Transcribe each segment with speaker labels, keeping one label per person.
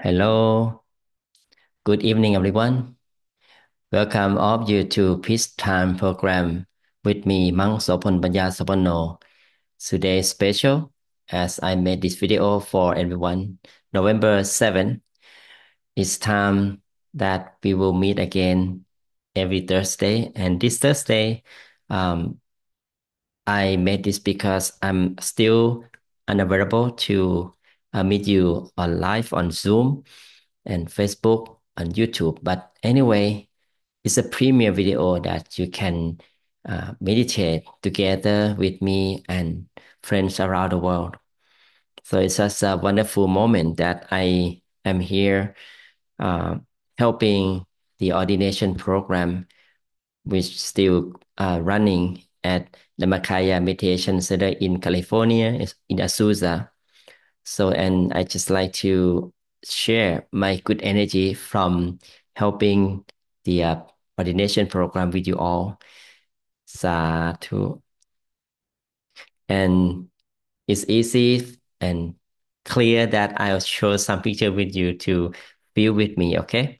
Speaker 1: Hello, good evening, everyone. Welcome all of you to Peace Time program with me, Monk Sophon Banya Sopono. Today is special as I made this video for everyone. November 7, it's time that we will meet again every Thursday. And this Thursday, um, I made this because I'm still unavailable to uh, meet you on live on Zoom and Facebook and YouTube. But anyway, it's a premiere video that you can uh, meditate together with me and friends around the world. So it's just a wonderful moment that I am here uh, helping the ordination program, which still uh, running at the Dhammakaya Meditation Center in California, in Azusa. So, and I just like to share my good energy from helping the uh, ordination program with you all. Sadhu. And it's easy and clear that I'll show some picture with you to feel with me, okay?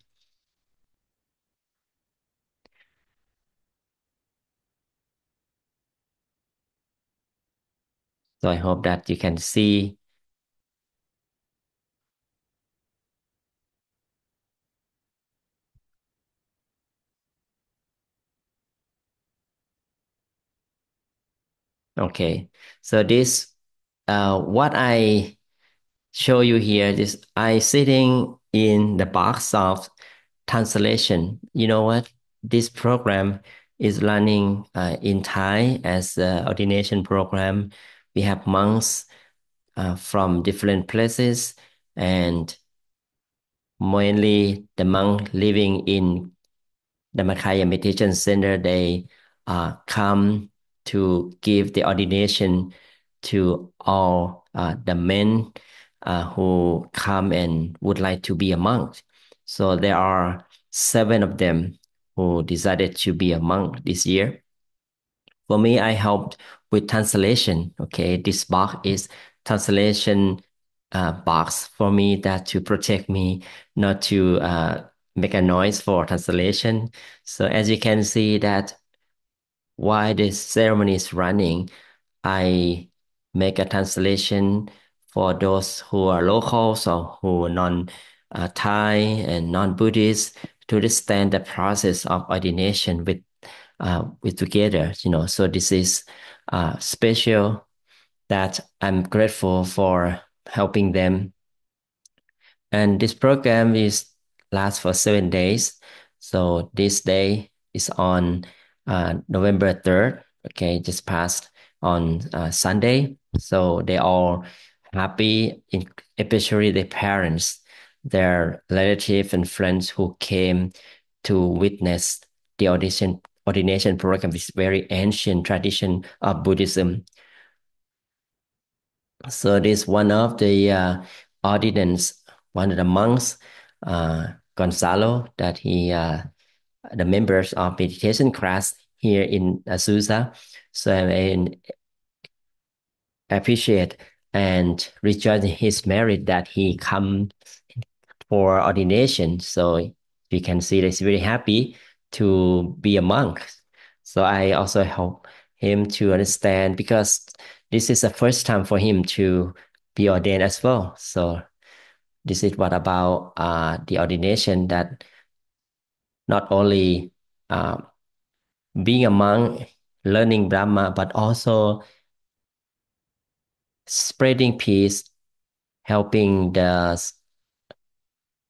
Speaker 1: So I hope that you can see Okay, so this, uh, what I show you here is I sitting in the box of translation. You know what? This program is running uh, in Thai as an ordination program. We have monks uh, from different places and mainly the monk living in the Dhammakaya Meditation Center. They uh, come to give the ordination to all uh, the men uh, who come and would like to be a monk. So there are seven of them who decided to be a monk this year. For me, I helped with translation. Okay, this box is translation uh, box for me that to protect me not to uh, make a noise for translation. So as you can see that while the ceremony is running, I make a translation for those who are locals or who are non-Thai and non-Buddhist to understand the process of ordination with uh, with together. You know, so this is uh, special that I'm grateful for helping them. And this program is lasts for seven days. So this day is on uh, November 3rd. Okay, just passed on uh, Sunday. So they all happy, especially the parents, their relatives and friends who came to witness the audition ordination program, this very ancient tradition of Buddhism. So this one of the uh, ordinance, one of the monks, uh, Gonzalo, that he, uh, the members of meditation class here in Azusa. So I appreciate and rejoice in his merit that he come for ordination. So you can see that he's very happy to be a monk. So I also help him to understand because this is the first time for him to be ordained as well. So this is what about uh, the ordination that not only uh, being a monk, learning Brahma, but also spreading peace, helping the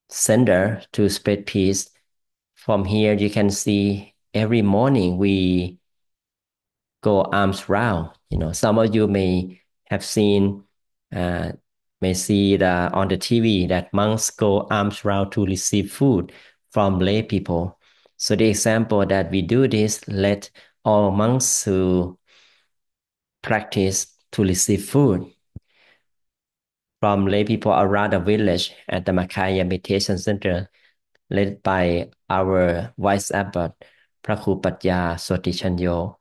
Speaker 1: sender to spread peace. From here, you can see every morning we go arms round. You know, some of you may have seen, uh, may see the, on the TV that monks go arms round to receive food from lay people. So the example that we do this, let all monks who practice to receive food from lay people around the village at the Dhammakaya Meditation Center, led by our Vice Abbot, Praku Patya Sotichanyo.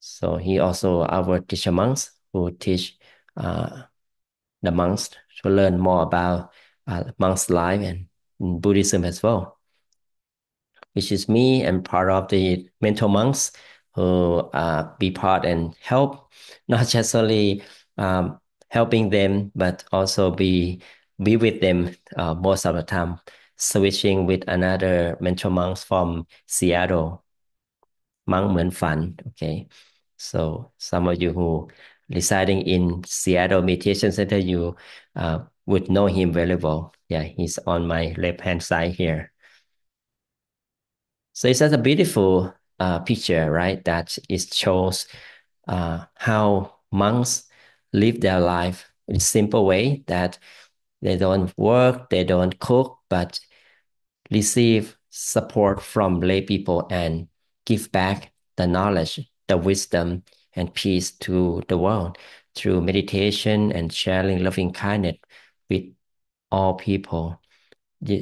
Speaker 1: So he also our teacher monks who teach uh, the monks to learn more about uh, monk's life and Buddhism as well, which is me and part of the mentor monks who uh, be part and help, not just only um, helping them, but also be be with them uh, most of the time, switching with another mentor monks from Seattle, Monk Muen Fan. Okay, so some of you who residing in Seattle Meditation Center, you uh, would know him very well. Yeah, he's on my left hand side here so it's a beautiful uh, picture right that it shows uh, how monks live their life in a simple way that they don't work they don't cook but receive support from lay people and give back the knowledge, the wisdom, and peace to the world through meditation and sharing loving kindness with all people.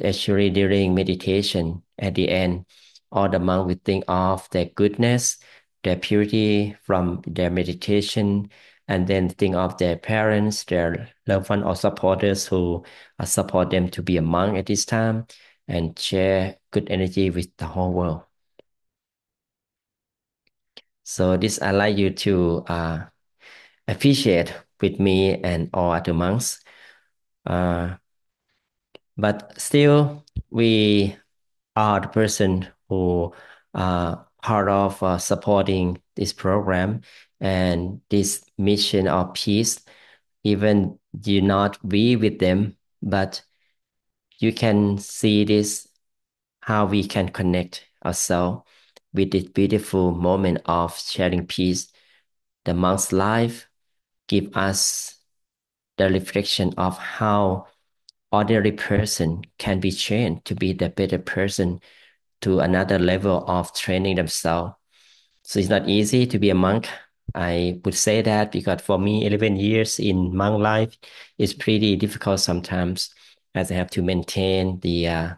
Speaker 1: Actually, during meditation, at the end, all the monks will think of their goodness, their purity from their meditation, and then think of their parents, their loved ones or supporters who support them to be a monk at this time and share good energy with the whole world. So this like you to uh, appreciate with me and all other monks. Uh, but still, we are the person who are part of uh, supporting this program and this mission of peace. Even you not be with them, but you can see this how we can connect ourselves with this beautiful moment of sharing peace. The monk's life give us the reflection of how ordinary person can be trained to be the better person to another level of training themselves. So it's not easy to be a monk. I would say that because for me, 11 years in monk life is pretty difficult sometimes as I have to maintain the uh,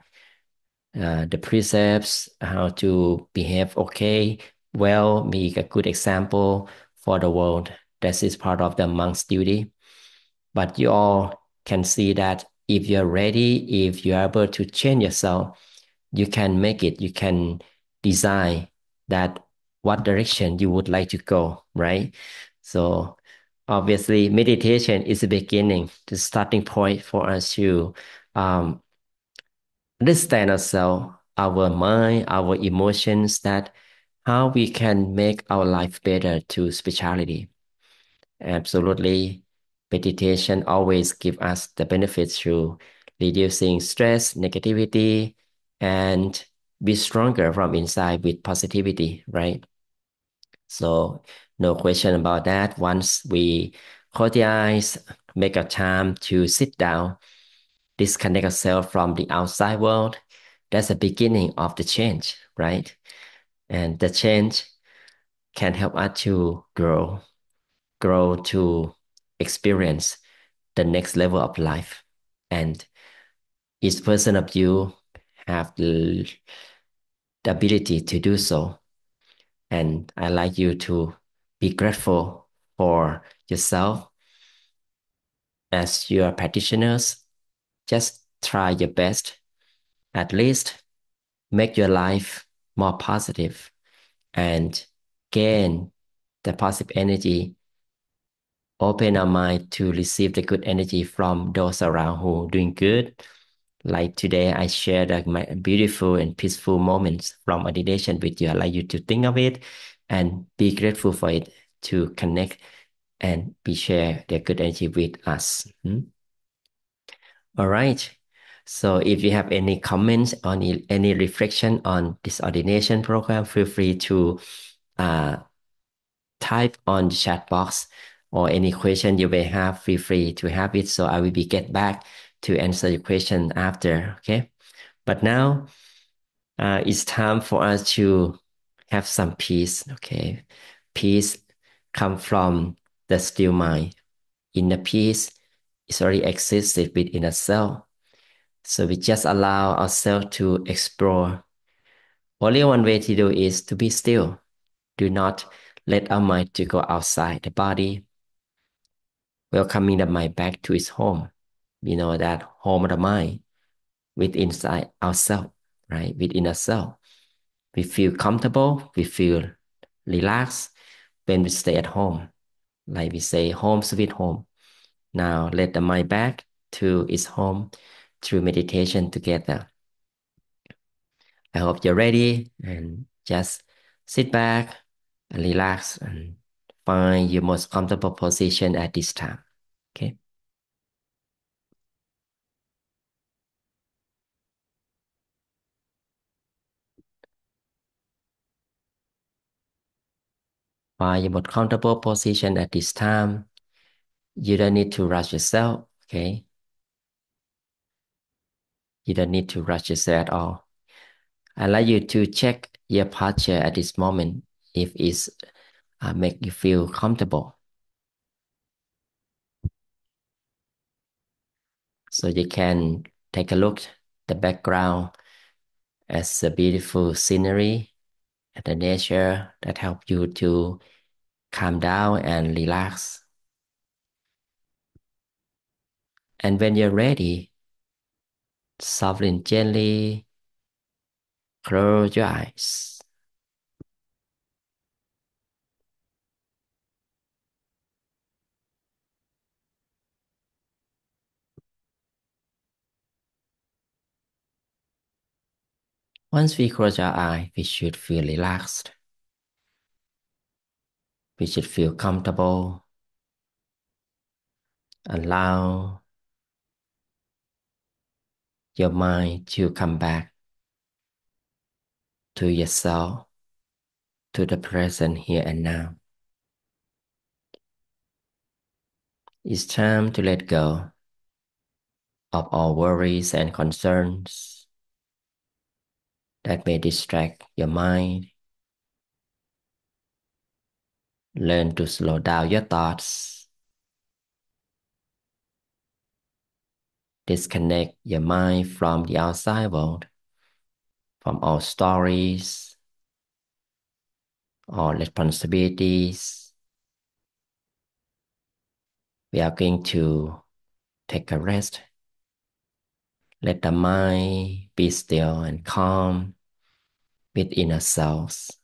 Speaker 1: uh, the precepts, how to behave okay, well, be a good example for the world. This is part of the monk's duty. But you all can see that if you're ready, if you're able to change yourself, you can make it. You can design that what direction you would like to go, right? So obviously meditation is the beginning, the starting point for us to um, understand ourselves, our mind, our emotions, that how we can make our life better to spirituality. Absolutely. Meditation always give us the benefits through reducing stress, negativity, and be stronger from inside with positivity, right? So no question about that. Once we close the eyes, make a time to sit down, disconnect ourselves from the outside world, that's the beginning of the change, right? And the change can help us to grow, grow to experience the next level of life. And each person of you have the, the ability to do so. And I like you to be grateful for yourself as your practitioners. Just try your best. At least make your life more positive and gain the positive energy. Open our mind to receive the good energy from those around who doing good. Like today, I shared like my beautiful and peaceful moments from meditation with you. I like you to think of it and be grateful for it to connect and be share their good energy with us. Hmm? All right. So if you have any comments on any reflection on this ordination program, feel free to uh, type on the chat box or any question you may have, feel free to have it. So I will be get back to answer your question after. Okay. But now uh, it's time for us to have some peace. Okay. Peace come from the still mind. Inner peace is already existed within a cell. So we just allow ourselves to explore. Only one way to do is to be still. Do not let our mind to go outside the body. Welcoming the mind back to its home, we know that home of the mind with inside ourselves, right? Within ourselves. We feel comfortable, we feel relaxed when we stay at home. Like we say, home sweet home. Now let the mind back to its home through meditation together. I hope you're ready and just sit back and relax and find your most comfortable position at this time. Okay. Find most comfortable position at this time. You don't need to rush yourself. Okay. You don't need to rush yourself at all. I'd like you to check your posture at this moment if it's uh, make you feel comfortable. So you can take a look the background as a beautiful scenery the nature that help you to calm down and relax. And when you're ready, softly and gently close your eyes. Once we close our eye, we should feel relaxed. We should feel comfortable. Allow your mind to come back to yourself, to the present here and now. It's time to let go of all worries and concerns that may distract your mind. Learn to slow down your thoughts. Disconnect your mind from the outside world, from all stories, all responsibilities. We are going to take a rest. Let the mind be still and calm within ourselves.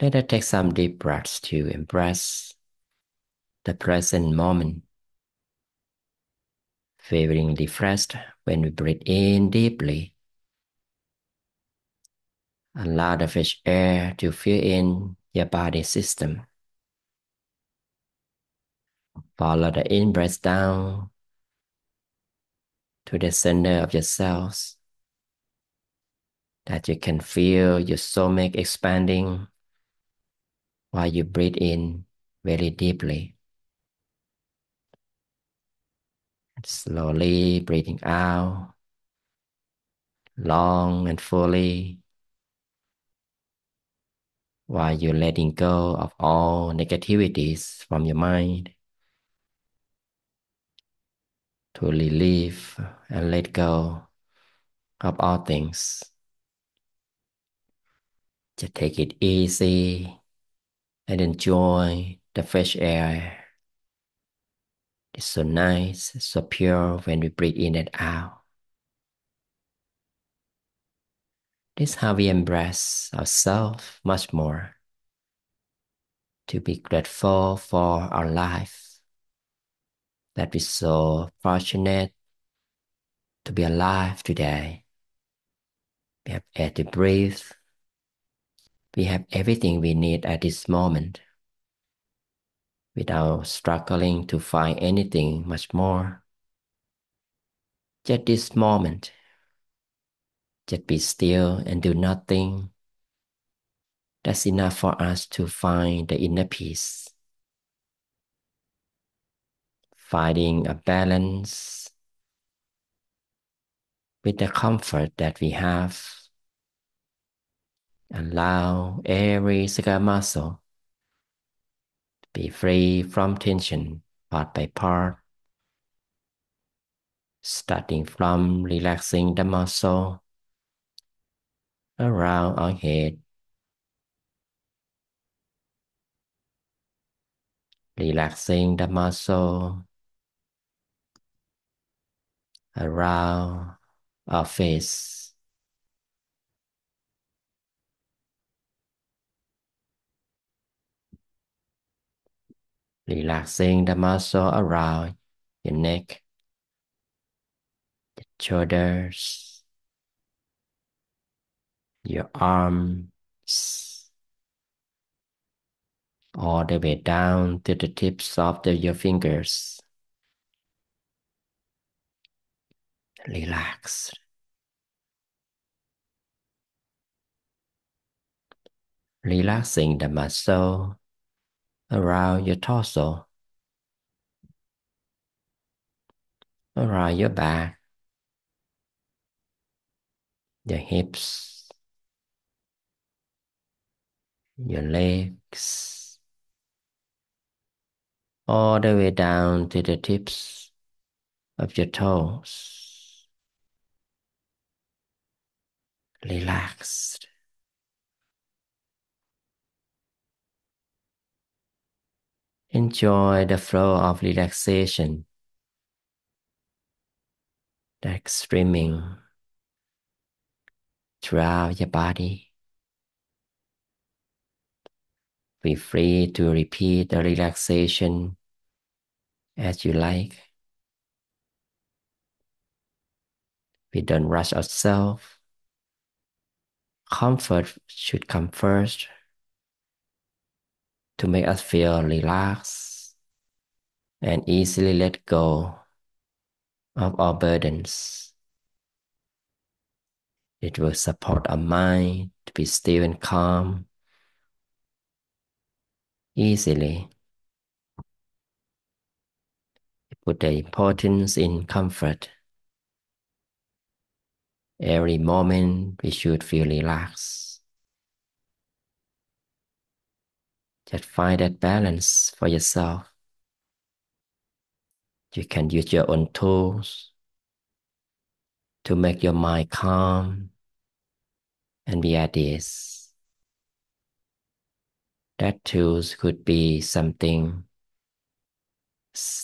Speaker 1: Let us take some deep breaths to embrace the present moment. Feeling refreshed when we breathe in deeply. Allow the fresh air to fill in your body system. Follow the in breath down to the center of your cells that you can feel your stomach expanding while you breathe in very deeply. Slowly breathing out, long and fully, while you're letting go of all negativities from your mind to relieve and let go of all things. Just take it easy and enjoy the fresh air. It's so nice, so pure when we breathe in and out. This is how we embrace ourselves much more. To be grateful for our life. That we're so fortunate to be alive today. We have air to breathe. We have everything we need at this moment without struggling to find anything much more. Just this moment, just be still and do nothing. That's enough for us to find the inner peace. Finding a balance with the comfort that we have. Allow every single muscle to be free from tension part by part, starting from relaxing the muscle around our head, relaxing the muscle around our face. Relaxing the muscle around your neck, your shoulders, your arms, all the way down to the tips of the, your fingers. Relax. Relaxing the muscle around your torso, around your back, your hips, your legs, all the way down to the tips of your toes. Relaxed. Enjoy the flow of relaxation that's streaming throughout your body. Be free to repeat the relaxation as you like. We don't rush ourselves. Comfort should come first to make us feel relaxed and easily let go of our burdens. It will support our mind to be still and calm easily. Put the importance in comfort. Every moment we should feel relaxed. Just find that balance for yourself. You can use your own tools to make your mind calm and be at ease. That tools could be something,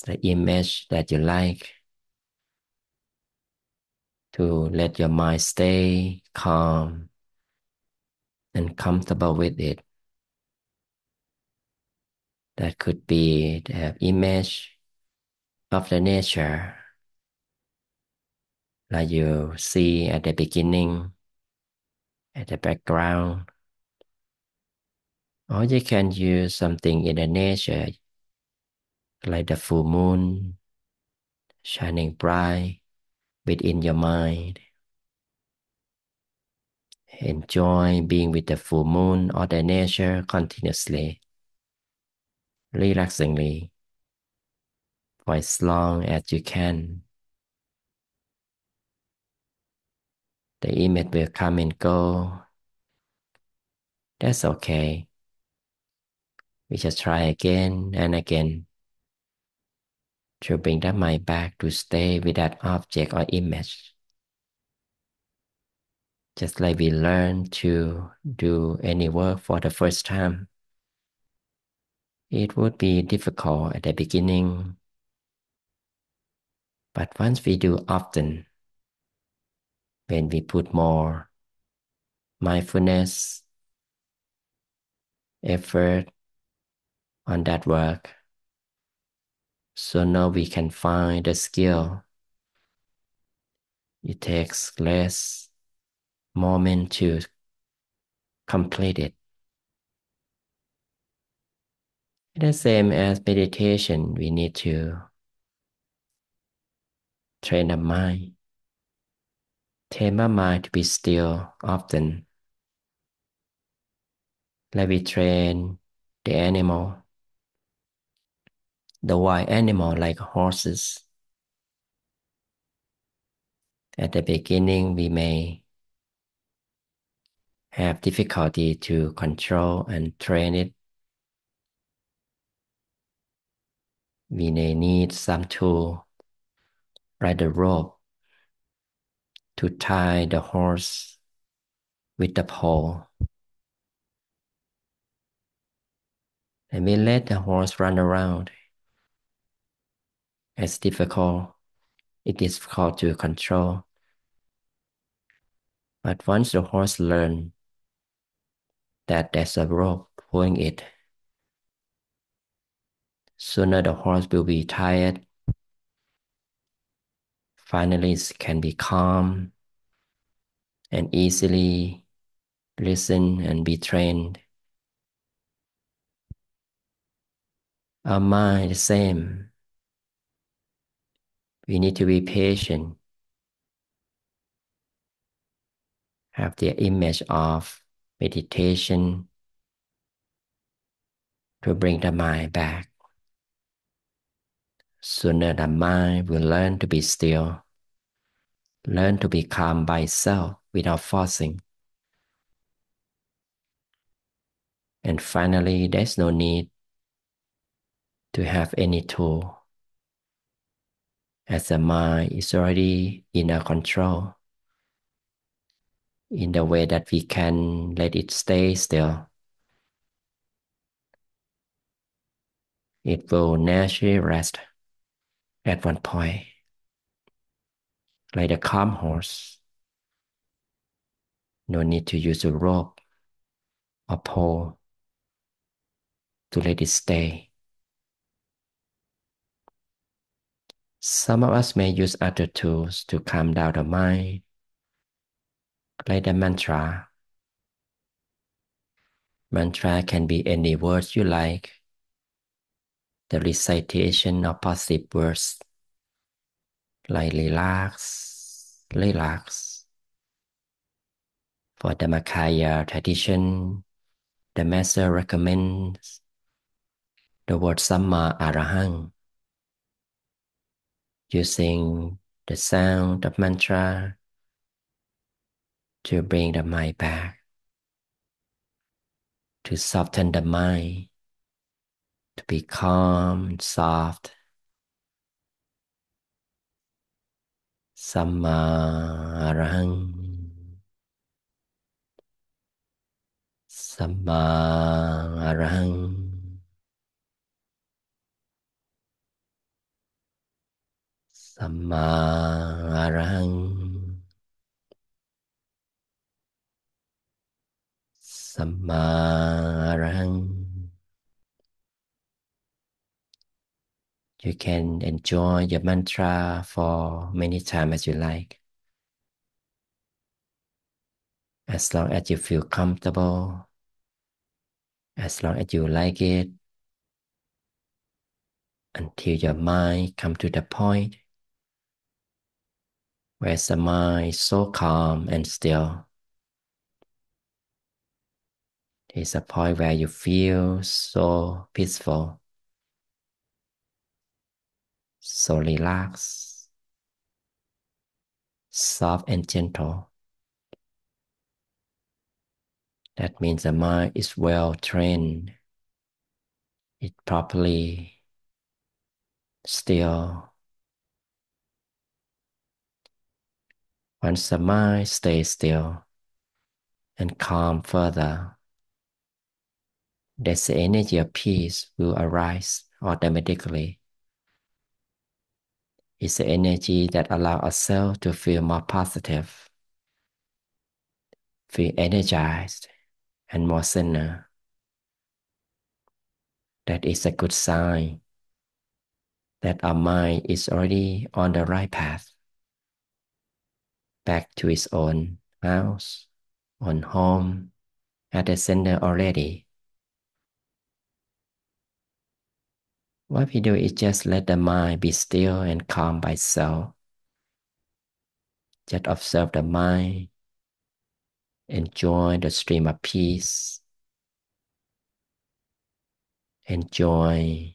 Speaker 1: the image that you like, to let your mind stay calm and comfortable with it. That could be the image of the nature like you see at the beginning, at the background. Or you can use something in the nature, like the full moon shining bright within your mind. Enjoy being with the full moon or the nature continuously, relaxingly, for as long as you can. The image will come and go. That's okay. We just try again and again to bring that mind back to stay with that object or image. Just like we learn to do any work for the first time. It would be difficult at the beginning, but once we do often, when we put more mindfulness, effort on that work, so now we can find the skill. It takes less moment to complete it. The same as meditation, we need to train the mind. Train my mind to be still often. Like we train the animal, the wild animal like horses. At the beginning, we may have difficulty to control and train it. We may need some tool, like the rope, to tie the horse with the pole. And we let the horse run around. It's difficult. It is difficult to control. But once the horse learns that there's a rope pulling it, sooner the horse will be tired. Finally, it can be calm and easily listen and be trained. Our mind the same. We need to be patient. Have the image of meditation to bring the mind back. Sooner the mind will learn to be still, learn to be calm by itself without forcing. And finally, there's no need to have any tool, as the mind is already in our control in the way that we can let it stay still. It will naturally rest at one point, like a calm horse. No need to use a rope or pole to let it stay. Some of us may use other tools to calm down the mind, like the mantra. Mantra can be any words you like, the recitation of positive words like relax, relax. For the Dhammakaya tradition, the master recommends the word Samma Arahang using the sound of mantra to bring the mind back, to soften the mind, to be calm and soft. Samma Arahang. Samma Arahang. Samma Arahang. Samma Arahang. You can enjoy your mantra for many times as you like. As long as you feel comfortable, as long as you like it, until your mind come to the point where the mind is so calm and still. It's a point where you feel so peaceful, so relaxed, soft and gentle. That means the mind is well trained. It properly still. Once the mind stays still and calm further, this energy of peace will arise automatically. It's the energy that allows ourselves to feel more positive, feel energized, and more centered. That is a good sign that our mind is already on the right path, back to his own house, own home, at the center already. What we do is just let the mind be still and calm by itself. Just observe the mind, enjoy the stream of peace, enjoy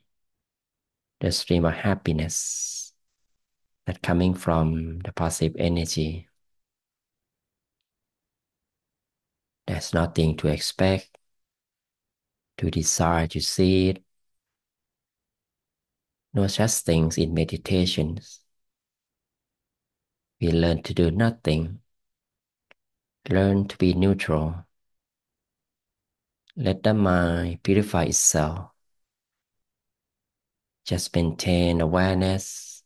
Speaker 1: the stream of happiness that coming from the positive energy. There's nothing to expect, to desire to see it. No such things in meditations. We learn to do nothing, learn to be neutral. Let the mind purify itself Just maintain awareness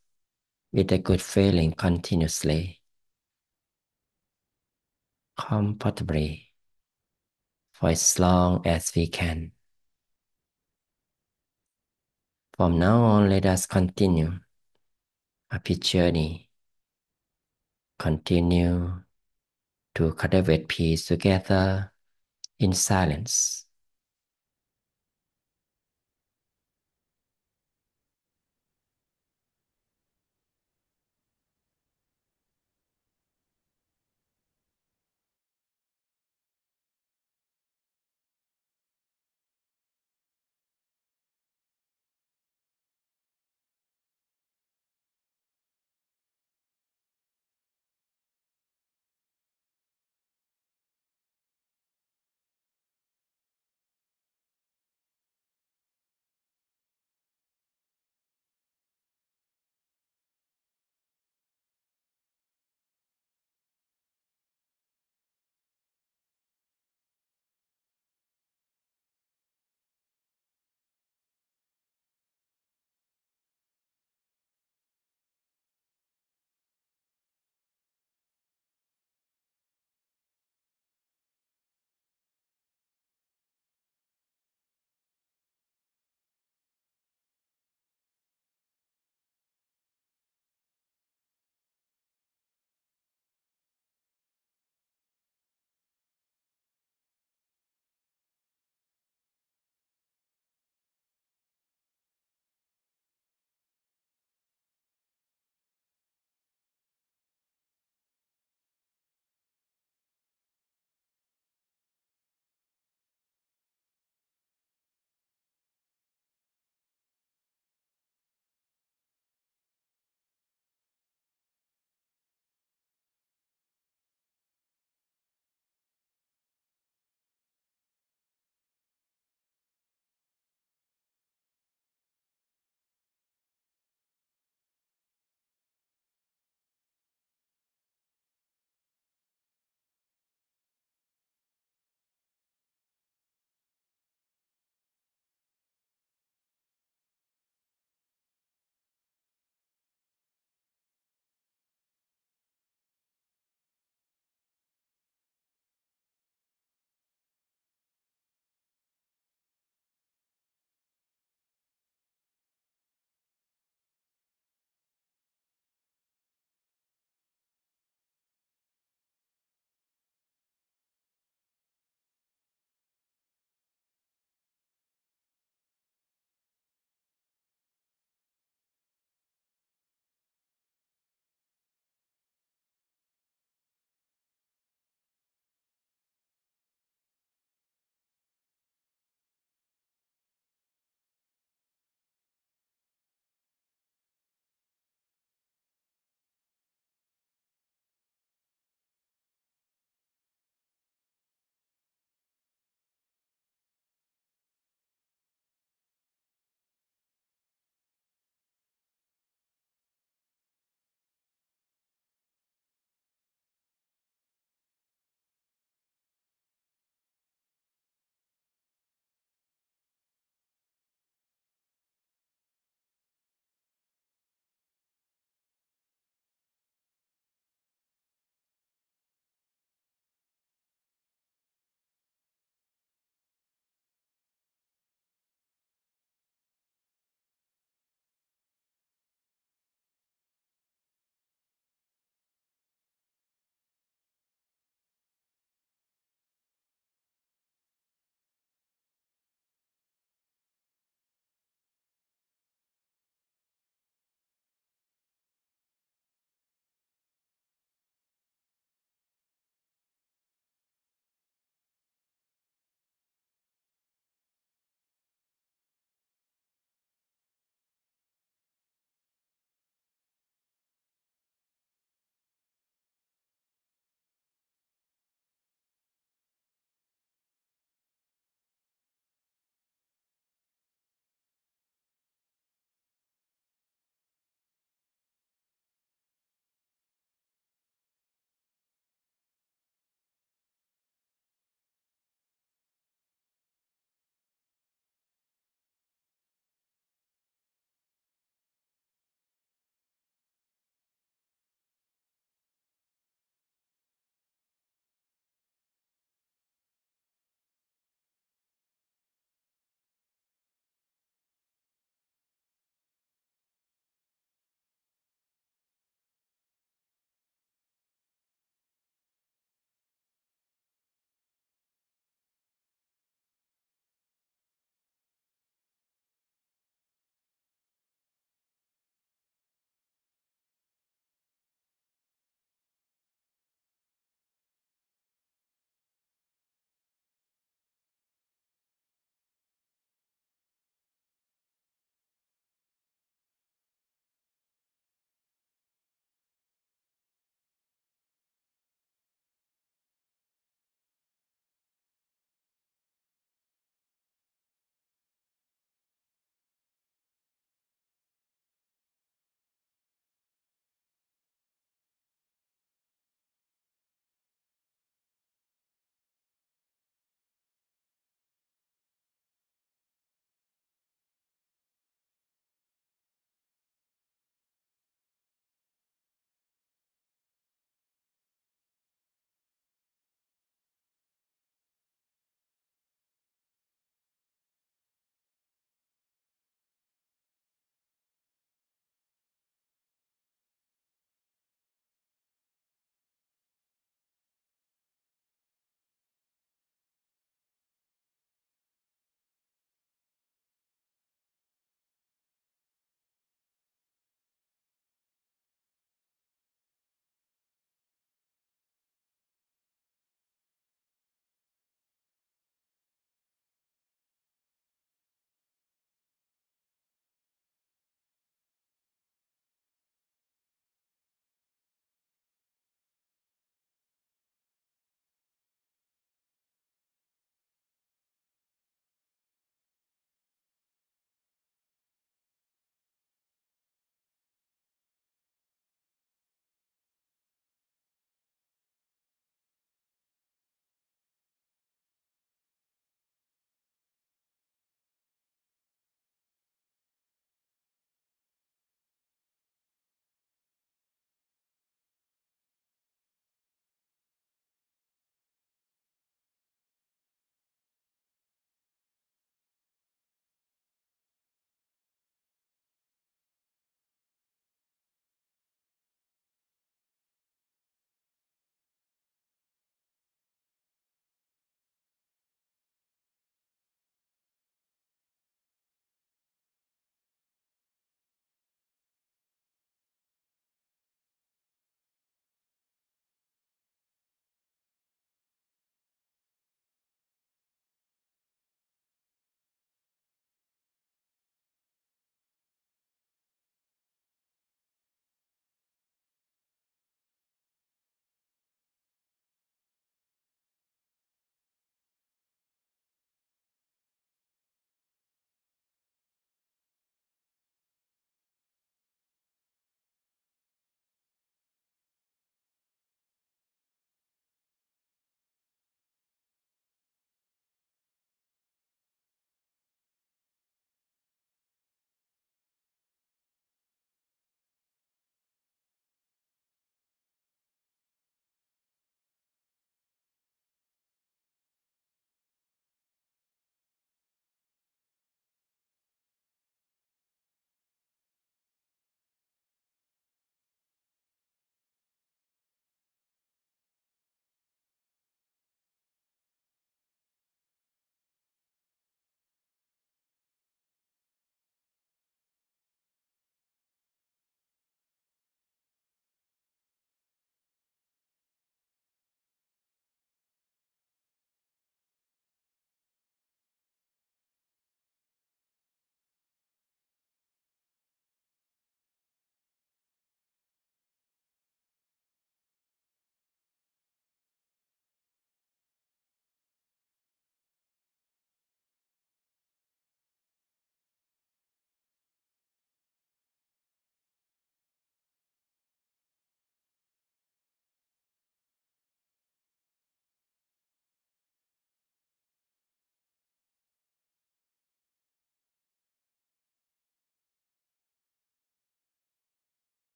Speaker 1: with a good feeling continuously, comfortably, for as long as we can. From now on, let us continue happy journey. Continue to cultivate peace together in silence.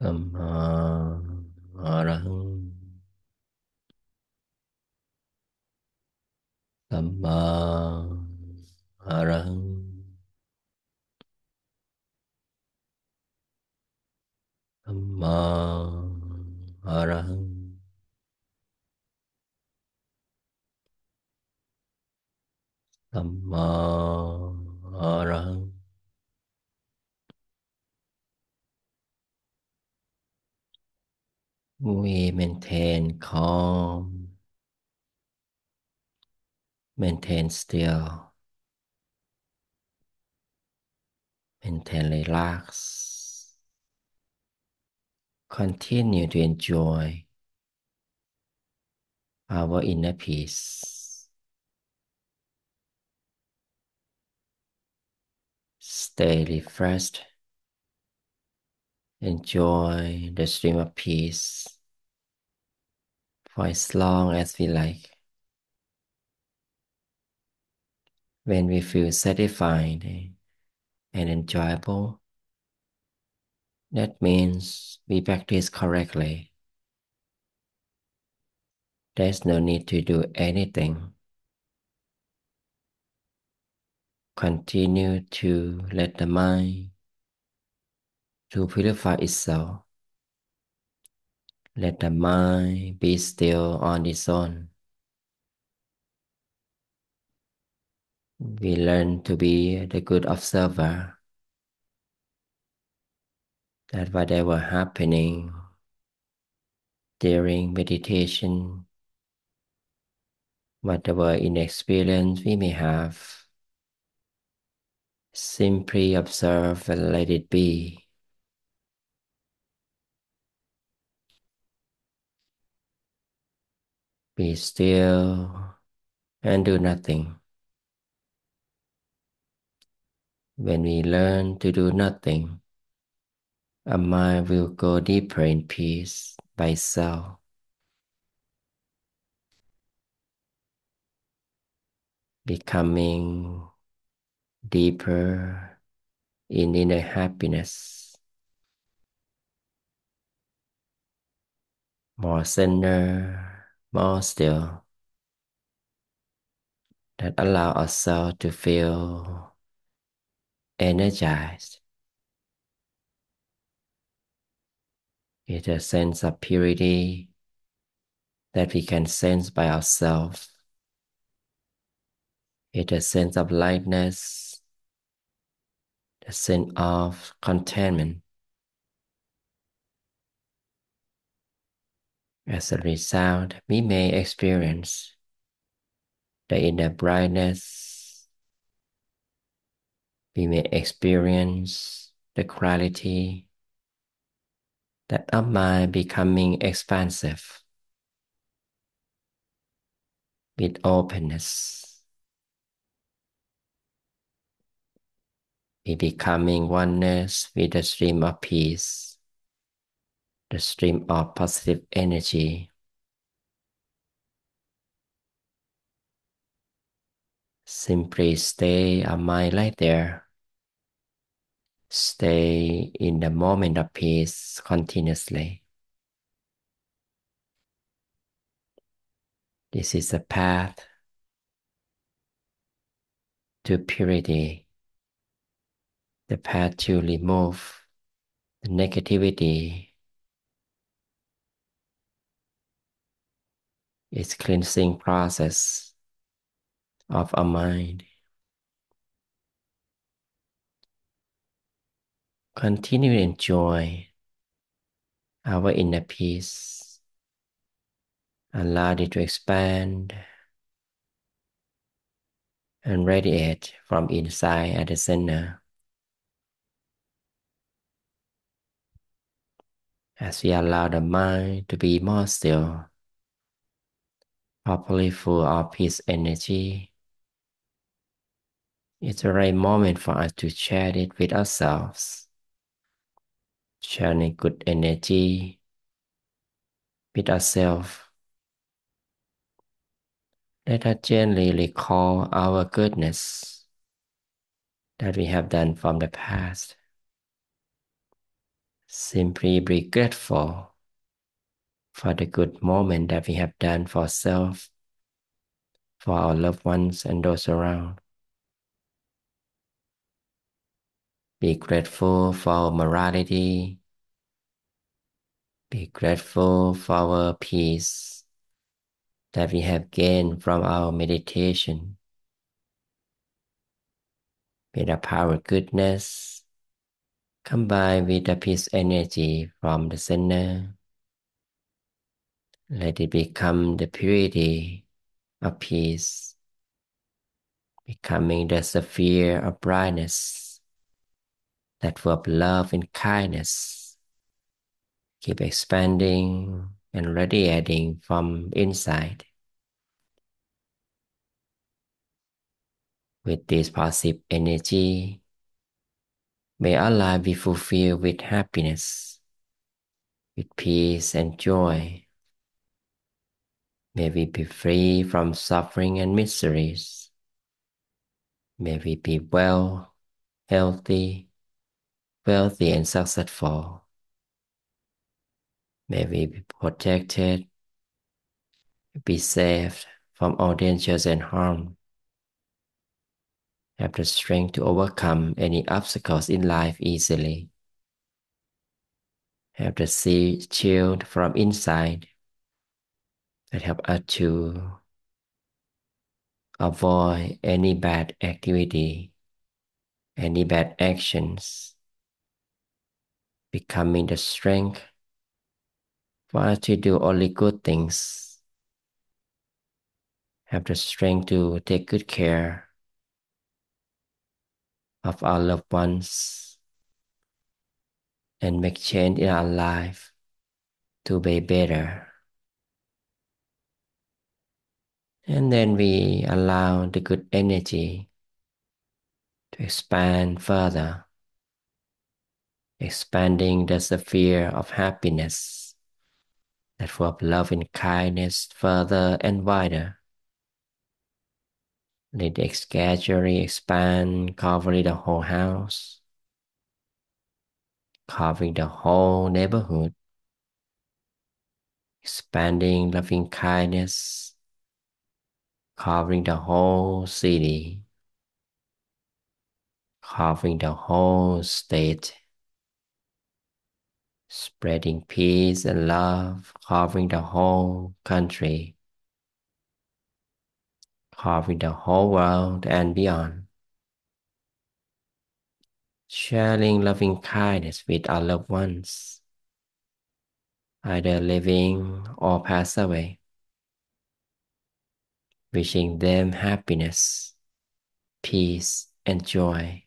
Speaker 1: Nam mô A Di Nam mô A Di Nam mô A Di Nam mô A Di we maintain calm, maintain still, maintain relax. Continue to enjoy our inner peace. Stay refreshed. Enjoy the stream of peace for as long as we like. When we feel satisfied and enjoyable, that means we practice correctly. There's no need to do anything. Continue to let the mind to purify itself. Let the mind be still on its own. We learn to be the good observer that whatever happening during meditation, whatever inexperience we may have, simply observe and let it be. Be still and do nothing. When we learn to do nothing, our mind will go deeper in peace by itself. Becoming deeper in inner happiness, more center, more still, that allow ourselves to feel energized. It's a sense of purity that we can sense by ourselves. It's a sense of lightness, the sense of contentment. As a result, we may experience the inner brightness. We may experience the clarity that our mind becoming expansive with openness. We becoming oneness with the stream of peace, the stream of positive energy. Simply stay our mind right there. Stay in the moment of peace continuously. This is the path to purity, the path to remove the negativity. It's cleansing process of our mind. Continue to enjoy our inner peace. Allow it to expand and radiate from inside at the center. As we allow the mind to be more still, properly full of peace energy, it's the right moment for us to share it with ourselves. Sharing good energy with ourselves. Let us gently recall our goodness that we have done from the past. Simply be grateful for the good moment that we have done for self, for our loved ones and those around. Be grateful for our morality. Be grateful for our peace that we have gained from our meditation. May the power of goodness combined with the peace energy from the center. Let it become the purity of peace, becoming the sphere of brightness that of love and kindness. Keep expanding and radiating from inside. With this positive energy, may our life be fulfilled with happiness, with peace and joy. May we be free from suffering and miseries. May we be well, healthy, wealthy, and successful. May we be protected, be saved from all dangers and harm. Have the strength to overcome any obstacles in life easily. Have the sea chilled from inside that help us to avoid any bad activity, any bad actions, becoming the strength for us to do only good things. Have the strength to take good care of our loved ones and make change in our life to be better. And then we allow the good energy to expand further, expanding the sphere of happiness that full of love and kindness further and wider. Let the gradually expand, covering the whole house, covering the whole neighborhood, expanding loving kindness, covering the whole city, covering the whole state, spreading peace and love, covering the whole country. Covering the whole world and beyond. Sharing loving kindness with our loved ones, either living or pass away. Wishing them happiness, peace, and joy.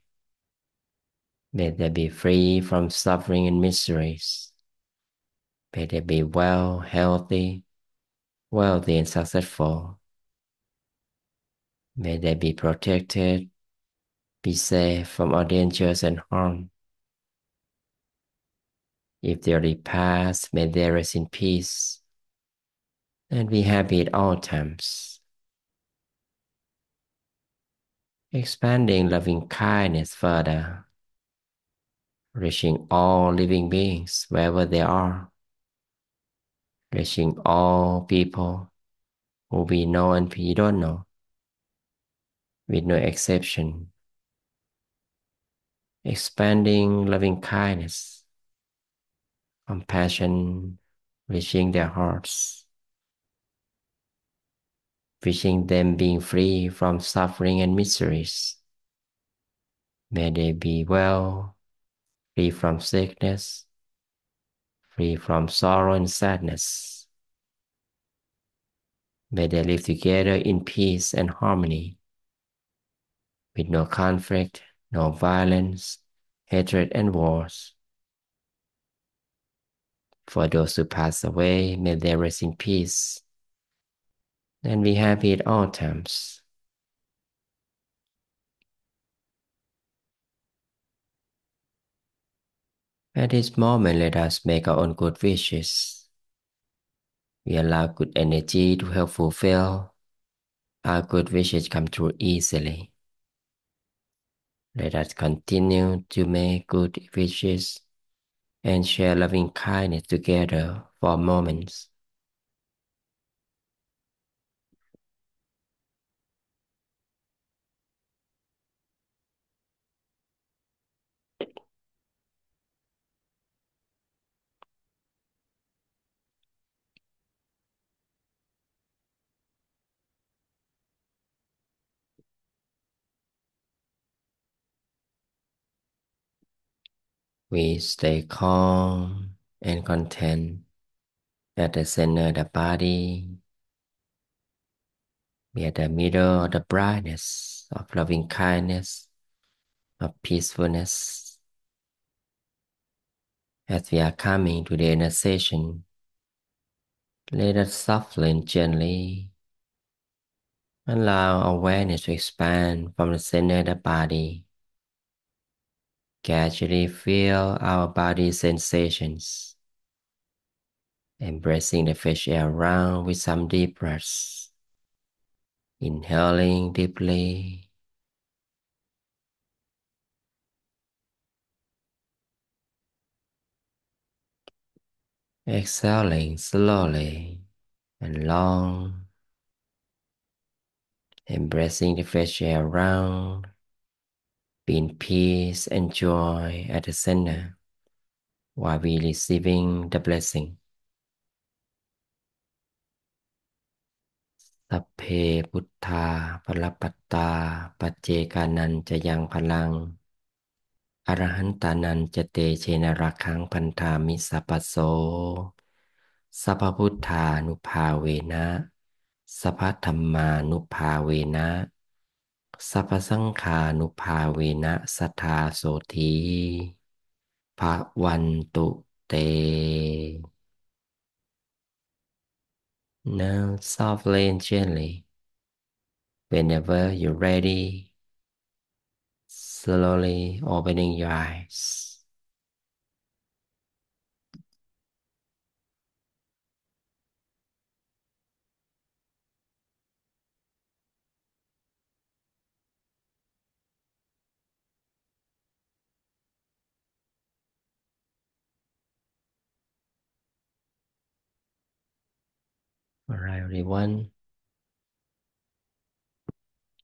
Speaker 1: May they be free from suffering and miseries. May they be well, healthy, wealthy, and successful. May they be protected, be safe from all dangers and harm. If they already passed, may they rest in peace and be happy at all times. Expanding loving kindness further, reaching all living beings wherever they are, reaching all people who we know and we don't know with no exception. Expanding loving kindness, compassion, reaching their hearts, wishing them being free from suffering and miseries. May they be well, free from sickness, free from sorrow and sadness. May they live together in peace and harmony with no conflict, no violence, hatred, and wars. For those who pass away, may they rest in peace and be happy at all times. At this moment, let us make our own good wishes. We allow good energy to help fulfill our good wishes come true easily. Let us continue to make good wishes and share loving kindness together for moments. We stay calm and content at the center of the body. We are the middle of the brightness of loving kindness, of peacefulness. As we are coming to the inner session, let us softly and gently allow awareness to expand from the center of the body. Gradually feel our body sensations, embracing the fresh air around with some deep breaths. Inhaling deeply. Exhaling slowly and long. Embracing the fresh air around. Be in peace and joy at the center while we receiving the blessing. สัพเพพุทธาปรปัตตา ปัจเจกานันจะยังพลัง อรหันตานันจะเตเชนรักขังพันธามิสัพโส สัพพุทธานุภาเวนะ สัพธรรมานุภาเวนะ สัพสังขานุภาเวนะสัทธาโสธีภะวันตุเต Now softly and gently, whenever you're ready, slowly opening your eyes. All right, everyone.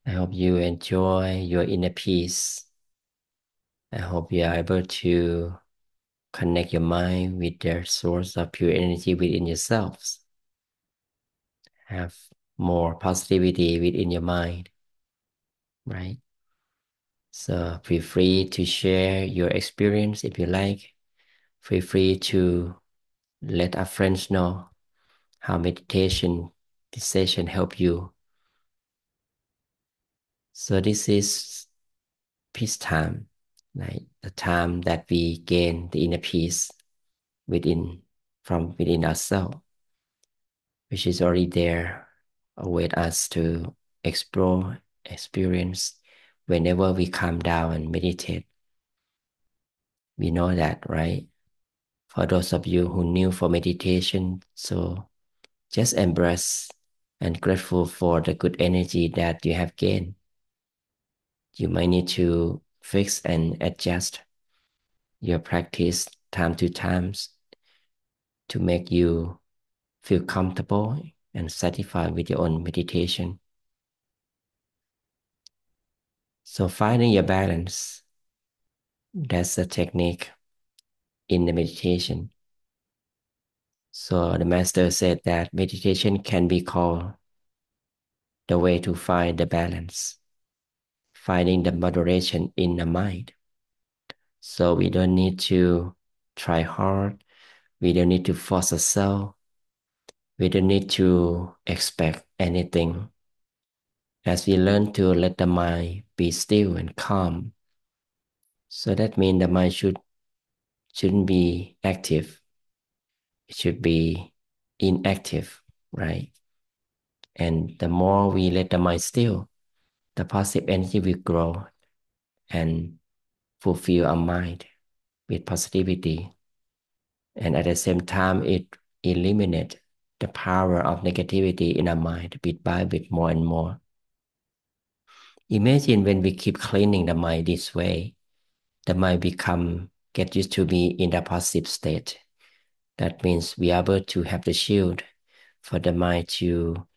Speaker 1: I hope you enjoy your inner peace. I hope you are able to connect your mind with the source of pure energy within yourselves. Have more positivity within your mind, right? So feel free to share your experience if you like. Feel free to let our friends know how meditation this session help you. So this is peace time, right? The time that we gain the inner peace within from within ourselves, which is already there, await us to explore, experience whenever we calm down and meditate. We know that, right? For those of you who knew for meditation, so just embrace and grateful for the good energy that you have gained. You might need to fix and adjust your practice time to times to make you feel comfortable and satisfied with your own meditation. So finding your balance, that's a technique in the meditation. So the master said that meditation can be called the way to find the balance, finding the moderation in the mind. So we don't need to try hard. We don't need to force ourselves. We don't need to expect anything. As we learn to let the mind be still and calm. So that means the mind should shouldn't be active. It should be inactive, right? And the more we let the mind still, the positive energy will grow and fulfill our mind with positivity. And at the same time, it eliminates the power of negativity in our mind bit by bit more and more. Imagine when we keep cleaning the mind this way, the mind become get used to be in the positive state. That means we are able to have the shield for the mind to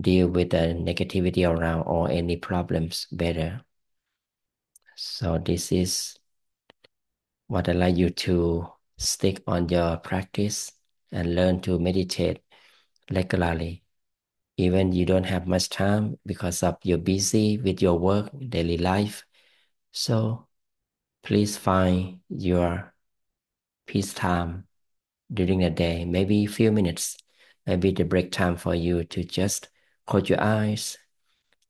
Speaker 1: deal with the negativity around or any problems better. So this is what I'd like you to stick on your practice and learn to meditate regularly. Even you don't have much time because of you're busy with your work, daily life. So please find your peace time during the day, maybe a few minutes, maybe the break time for you to just close your eyes,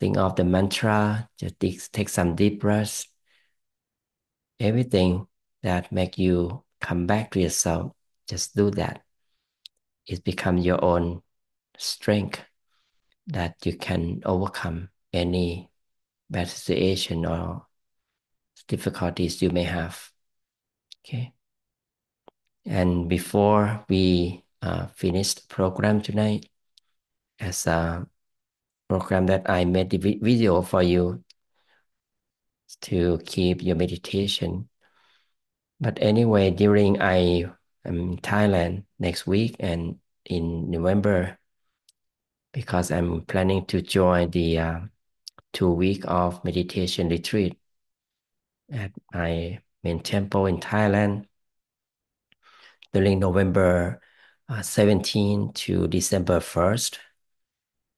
Speaker 1: think of the mantra, just take, some deep breaths. Everything that make you come back to yourself, just do that. It becomes your own strength that you can overcome any bad situation or difficulties you may have. Okay. And before we uh, finish the program tonight, as a program that I made the video for you to keep your meditation. But anyway, during I am in Thailand next week and in November, because I'm planning to join the uh, two week of meditation retreat at my main temple in Thailand during November uh, 17 to December 1st.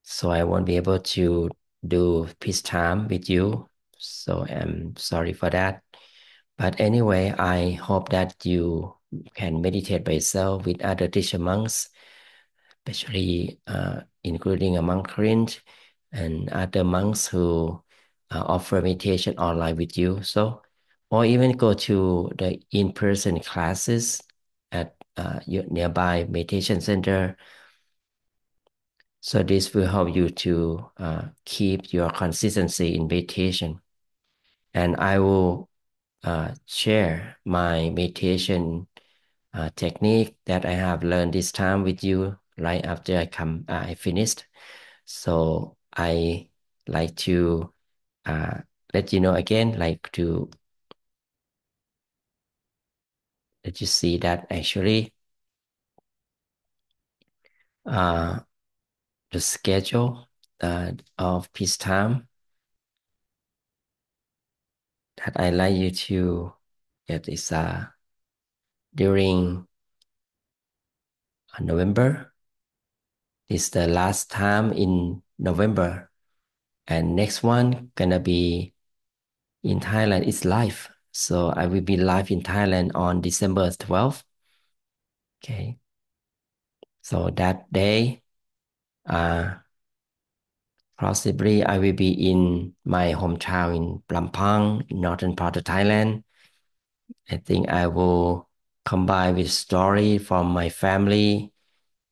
Speaker 1: So I won't be able to do peace time with you. So I'm sorry for that. But anyway, I hope that you can meditate by yourself with other teacher monks, especially uh, including a monk Corinth and other monks who uh, offer meditation online with you. So, or even go to the in-person classes uh, your nearby meditation center. So this will help you to uh, keep your consistency in meditation. And I will uh, share my meditation uh, technique that I have learned this time with you right after I come uh, I finished. So I like to uh, let you know again, like to let you see that actually uh, the schedule uh, of peace time that I like you to get is uh, during uh, November. It's the last time in November, and next one gonna be in Thailand. It's live, so I will be live in Thailand on December 12th. Okay, so that day, uh, possibly I will be in my hometown in Lampang, northern part of Thailand. I think I will combine with story from my family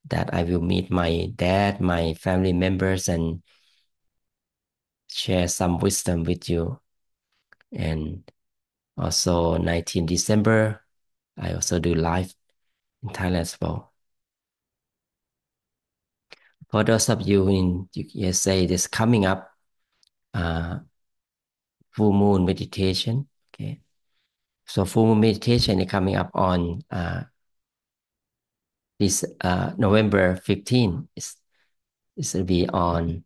Speaker 1: that I will meet my dad, my family members, and share some wisdom with you. And also 19 December, I also do live in Thailand as well. For those of you in USA, this coming up uh, full moon meditation. Okay. So full moon meditation is coming up on uh, this uh, November 15. It's, this will be on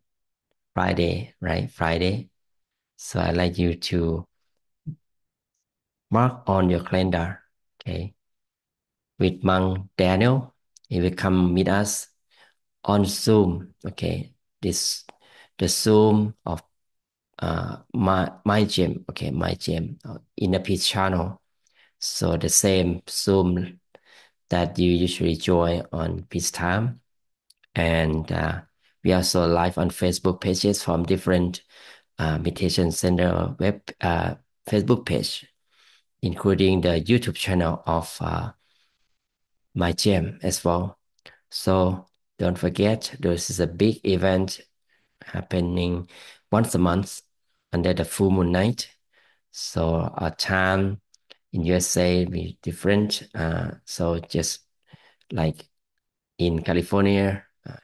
Speaker 1: Friday, right? Friday. So I'd like you to mark on your calendar, okay? With Monk Daniel, he will come meet us on Zoom, okay? This the Zoom of uh my my gym, okay, my gym uh, in the peace channel. So the same Zoom that you usually join on peace time, and uh, we also live on Facebook pages from different uh, meditation center web uh, Facebook page, including the YouTube channel of uh, my gym as well. So don't forget, this is a big event happening once a month under the full moon night. So our time in USA be different. Uh, so just like in California, uh,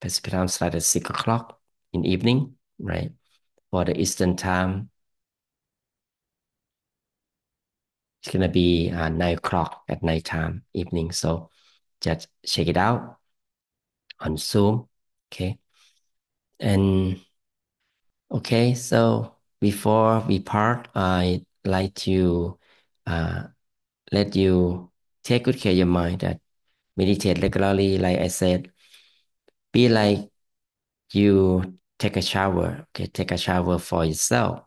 Speaker 1: Pacific time start at six o'clock in evening, right? For the Eastern time, It's gonna be uh, nine o'clock at night time, evening. So just check it out on Zoom. Okay. And okay, so before we part, I'd like to uh, let you take good care of your mind that meditate regularly, like I said, be like you take a shower, okay, take a shower for yourself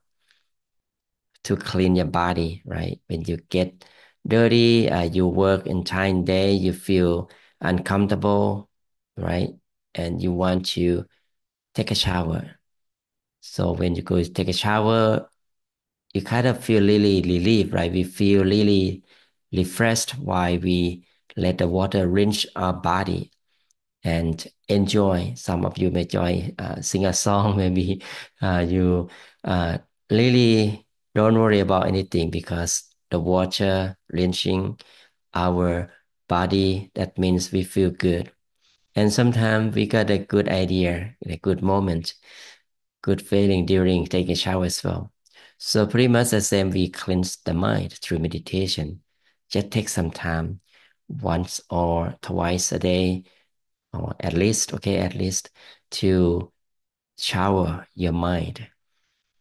Speaker 1: to clean your body, right? When you get dirty, uh, you work entire day, you feel uncomfortable, right? And you want to take a shower. So when you go take a shower, you kind of feel really relieved, right? We feel really refreshed while we let the water rinse our body and enjoy. Some of you may enjoy uh, sing a song. Maybe uh, you uh, really don't worry about anything because the water rinsing our body. That means we feel good. And sometimes we got a good idea, a good moment, good feeling during taking shower as well. So pretty much the same, we cleanse the mind through meditation. Just take some time, once or twice a day, or at least, okay, at least to shower your mind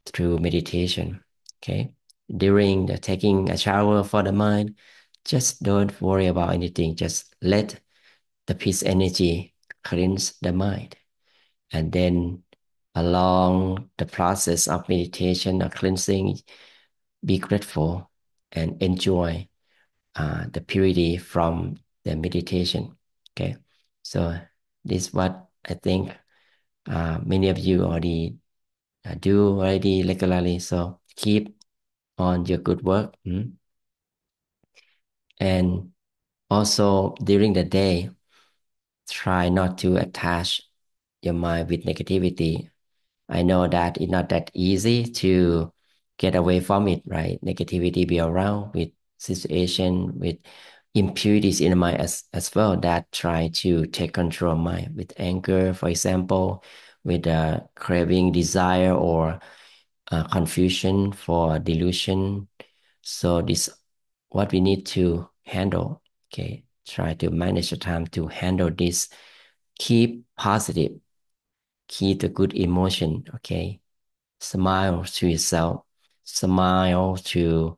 Speaker 1: through meditation. Okay. During the taking a shower for the mind, just don't worry about anything. Just let the peace energy cleanse the mind. And then along the process of meditation or cleansing, be grateful and enjoy uh, the purity from the meditation. Okay. So this is what I think uh, many of you already uh, do already regularly. So keep on your good work. Mm. And also during the day, try not to attach your mind with negativity. I know that it's not that easy to get away from it, right? Negativity be around with situation, with impurities in the mind as, as well that try to take control of mind with anger, for example, with uh, craving, desire, or uh, confusion for delusion. So this what we need to handle. Okay, try to manage the time to handle this. Keep positive. Keep the good emotion. Okay, smile to yourself. Smile to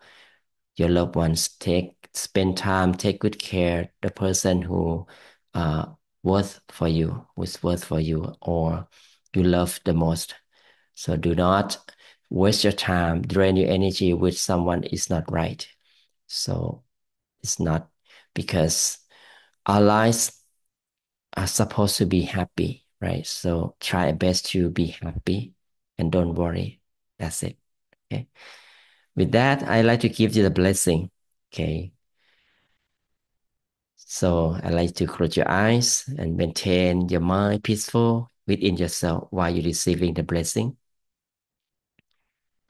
Speaker 1: your loved ones. Take spend time. Take good care. The person who uh worth for you, who's worth for you, or you love the most. So do not waste your time, drain your energy with someone is not right. So it's not because our lives are supposed to be happy, right? So try your best to be happy and don't worry. That's it. Okay. With that, I like to give you the blessing. Okay. So I like to close your eyes and maintain your mind peaceful within yourself while you're receiving the blessing.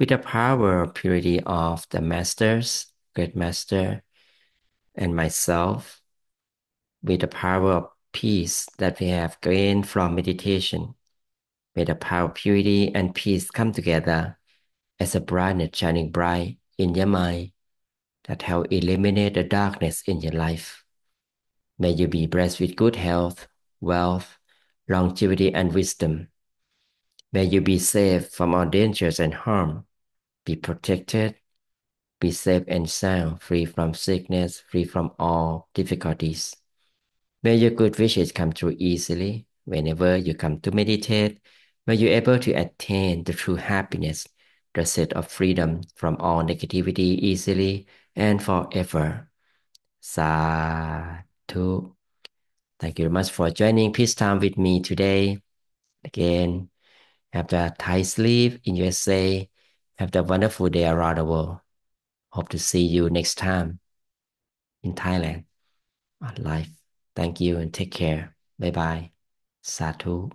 Speaker 1: With the power of purity of the masters, great master, and myself, with the power of peace that we have gained from meditation, may the power of purity and peace come together as a brightness shining bright in your mind that help eliminate the darkness in your life. May you be blessed with good health, wealth, longevity, and wisdom. May you be safe from all dangers and harm, be protected, be safe and sound, free from sickness, free from all difficulties. May your good wishes come true easily whenever you come to meditate. May you able to attain the true happiness, the set of freedom from all negativity easily and forever. Sadhu. Thank you very much for joining Peace Time with me today. Again, have a Thai sleep in USA. Have a wonderful day around the world. Hope to see you next time in Thailand on live. Thank you and take care. Bye bye. Sadhu.